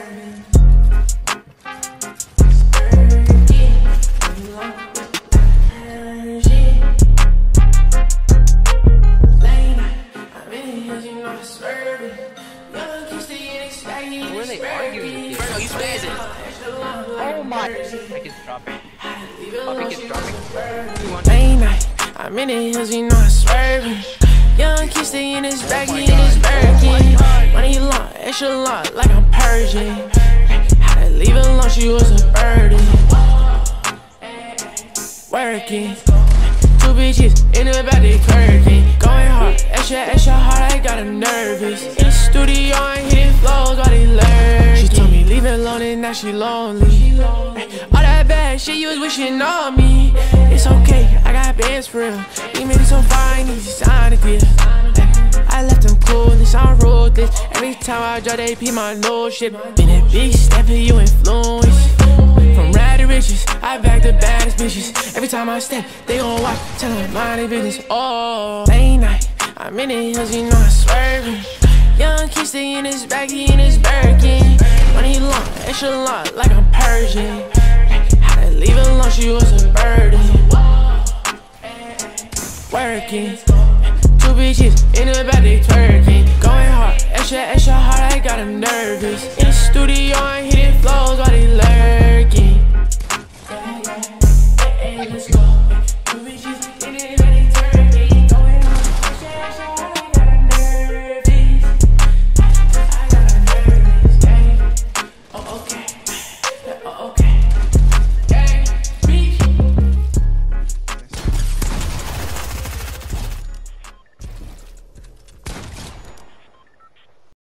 swerving. Where are they arguing with Bro, you spazzing. Oh my! Epic is dropping. Epic is dropping. Late night, I'm in the hills, you know I'm swerving. Young kid stay in his oh baggy in his Birkin. Money long, extra long, like I'm Persian. Had to leave her alone, she was a birdie. Working. Two bitches in the back, they twerking. Going hard, extra, extra hard, I got them nervous. In the studio, I'm hitting flows while they learn. She told me leave it alone and now she lonely. All that bad shit you was wishing on me. It's okay, I got bands for real. You made it so fine, you I'm. Every time I drop, they pee my nose shit. Been a big step for you influence. From rad to riches, I back the baddest bitches. Every time I step, they gon' watch, tell them mind their business. Oh, late night, I'm in the hills, you know I'm swerving. Young kid stay in his baggy in his Birkin. Money long, extra long, like I'm Persian. Had to leave alone, she was a burden. Working, two bitches in the back, they twerking your extra hard, I got him nervous. In studio, I